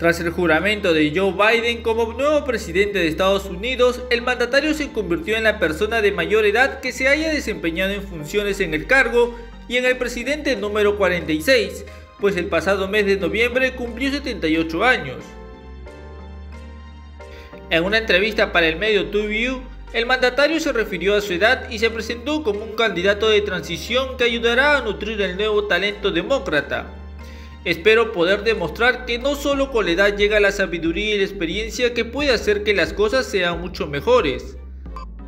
Tras el juramento de Joe Biden como nuevo presidente de Estados Unidos, el mandatario se convirtió en la persona de mayor edad que se haya desempeñado en funciones en el cargo y en el presidente número 46, pues el pasado mes de noviembre cumplió 78 años. En una entrevista para el medio TVU, el mandatario se refirió a su edad y se presentó como un candidato de transición que ayudará a nutrir el nuevo talento demócrata. Espero poder demostrar que no solo con la edad llega la sabiduría y la experiencia que puede hacer que las cosas sean mucho mejores.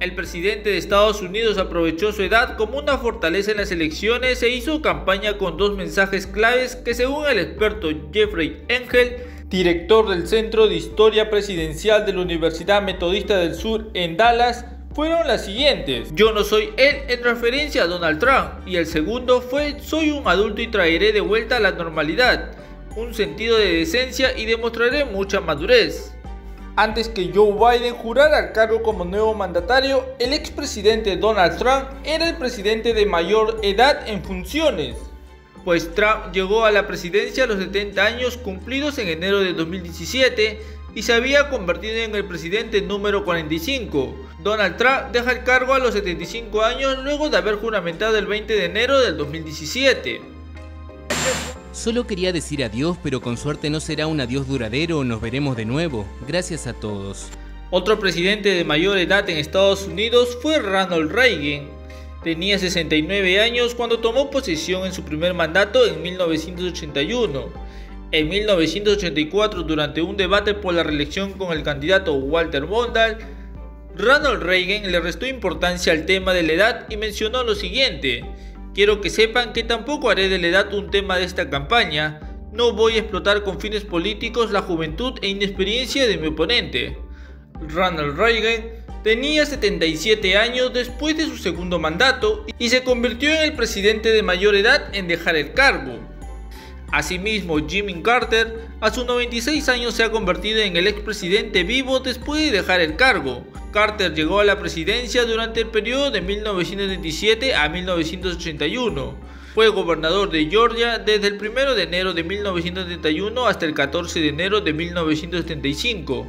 El presidente de Estados Unidos aprovechó su edad como una fortaleza en las elecciones e hizo campaña con dos mensajes claves que según el experto Jeffrey Engel, director del Centro de Historia Presidencial de la Universidad Metodista del Sur en Dallas, fueron las siguientes. Yo no soy él en referencia a Donald Trump. Y el segundo fue soy un adulto y traeré de vuelta la normalidad, un sentido de decencia y demostraré mucha madurez. Antes que Joe Biden jurara el cargo como nuevo mandatario, el expresidente Donald Trump era el presidente de mayor edad en funciones, pues Trump llegó a la presidencia a los 70 años cumplidos en enero de 2017 y se había convertido en el presidente número 45. Donald Trump deja el cargo a los 75 años luego de haber juramentado el 20 de enero del 2017. Solo quería decir adiós, pero con suerte no será un adiós duradero, nos veremos de nuevo. Gracias a todos. Otro presidente de mayor edad en Estados Unidos fue Ronald Reagan. Tenía 69 años cuando tomó posesión en su primer mandato en 1981. En 1984, durante un debate por la reelección con el candidato Walter Mondale, Ronald Reagan le restó importancia al tema de la edad y mencionó lo siguiente, quiero que sepan que tampoco haré de la edad un tema de esta campaña, no voy a explotar con fines políticos la juventud e inexperiencia de mi oponente. Ronald Reagan tenía 77 años después de su segundo mandato y se convirtió en el presidente de mayor edad en dejar el cargo. Asimismo, Jimmy Carter a sus 96 años se ha convertido en el expresidente vivo después de dejar el cargo. Carter llegó a la presidencia durante el periodo de 1977 a 1981. Fue gobernador de Georgia desde el 1 de enero de 1971 hasta el 14 de enero de 1975.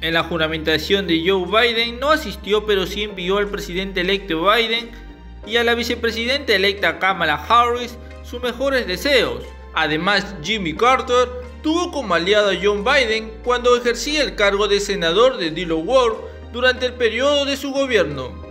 En la juramentación de Joe Biden no asistió pero sí envió al presidente electo Biden y a la vicepresidenta electa Kamala Harris sus mejores deseos. Además, Jimmy Carter tuvo como aliado a John Biden cuando ejercía el cargo de senador de Delaware durante el periodo de su gobierno.